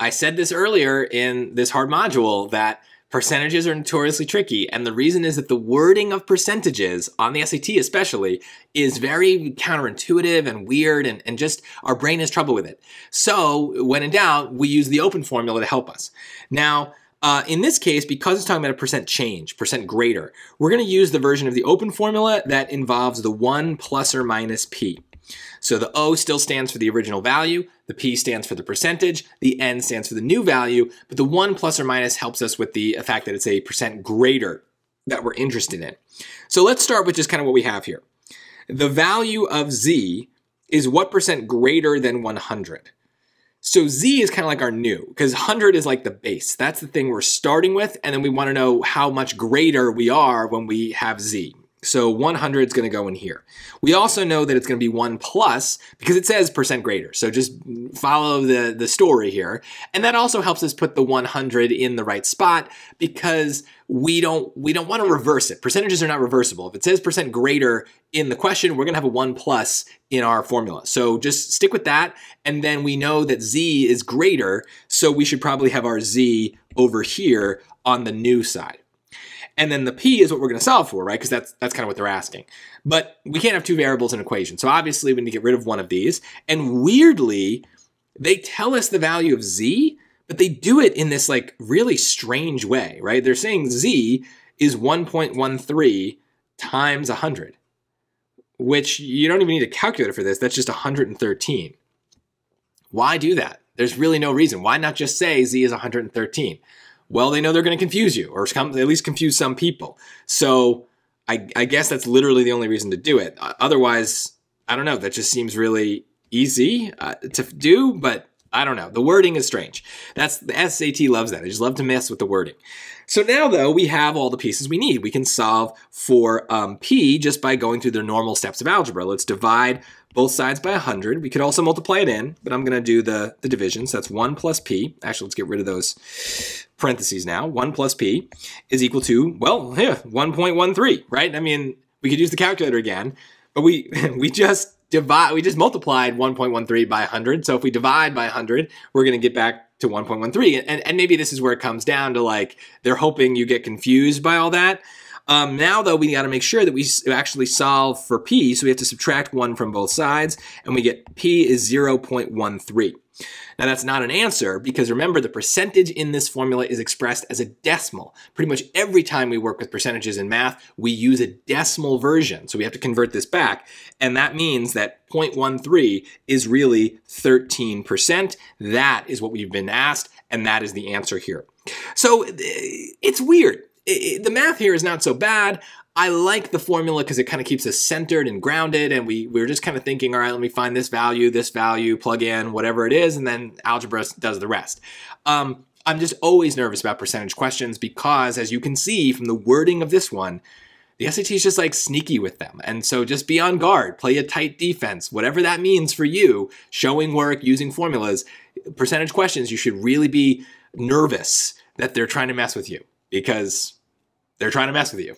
I said this earlier in this hard module that percentages are notoriously tricky. And the reason is that the wording of percentages on the SAT especially is very counterintuitive and weird and, and just our brain has trouble with it. So when in doubt, we use the open formula to help us. Now, uh, in this case, because it's talking about a percent change, percent greater, we're going to use the version of the open formula that involves the 1 plus or minus p. So the O still stands for the original value, the P stands for the percentage, the N stands for the new value, but the 1 plus or minus helps us with the fact that it's a percent greater that we're interested in. So let's start with just kind of what we have here. The value of Z is what percent greater than 100? So Z is kind of like our new, because 100 is like the base. That's the thing we're starting with, and then we want to know how much greater we are when we have Z. So 100 is going to go in here. We also know that it's going to be 1 plus because it says percent greater. So just follow the, the story here. And that also helps us put the 100 in the right spot because we don't we don't want to reverse it. Percentages are not reversible. If it says percent greater in the question, we're going to have a 1 plus in our formula. So just stick with that. And then we know that z is greater. So we should probably have our z over here on the new side. And then the p is what we're going to solve for, right? Because that's that's kind of what they're asking. But we can't have two variables in an equation. So obviously we need to get rid of one of these. And weirdly, they tell us the value of z, but they do it in this like really strange way, right? They're saying z is 1.13 times 100, which you don't even need a calculator for this. That's just 113. Why do that? There's really no reason. Why not just say z is 113? Well, they know they're going to confuse you, or at least confuse some people. So I, I guess that's literally the only reason to do it. Otherwise, I don't know. That just seems really easy uh, to do, but I don't know. The wording is strange. That's the SAT loves that. They just love to mess with the wording. So now, though, we have all the pieces we need. We can solve for um, p just by going through the normal steps of algebra. Let's divide both sides by 100. We could also multiply it in, but I'm going to do the, the division. So that's 1 plus p. Actually, let's get rid of those parentheses now. 1 plus p is equal to, well, yeah, 1.13, right? I mean, we could use the calculator again, but we, we just divide, we just multiplied 1.13 by 100. So if we divide by 100, we're going to get back to 1.13. And, and maybe this is where it comes down to like, they're hoping you get confused by all that. Um, now, though, we got to make sure that we actually solve for p, so we have to subtract 1 from both sides, and we get p is 0.13. Now, that's not an answer because remember, the percentage in this formula is expressed as a decimal. Pretty much every time we work with percentages in math, we use a decimal version. So we have to convert this back. And that means that 0.13 is really 13%. That is what we've been asked, and that is the answer here. So it's weird it, the math here is not so bad. I like the formula because it kind of keeps us centered and grounded, and we we're just kind of thinking, all right, let me find this value, this value, plug in whatever it is, and then algebra does the rest. Um, I'm just always nervous about percentage questions because, as you can see from the wording of this one, the SAT is just like sneaky with them. And so just be on guard, play a tight defense, whatever that means for you, showing work, using formulas, percentage questions, you should really be nervous that they're trying to mess with you because they're trying to mess with you.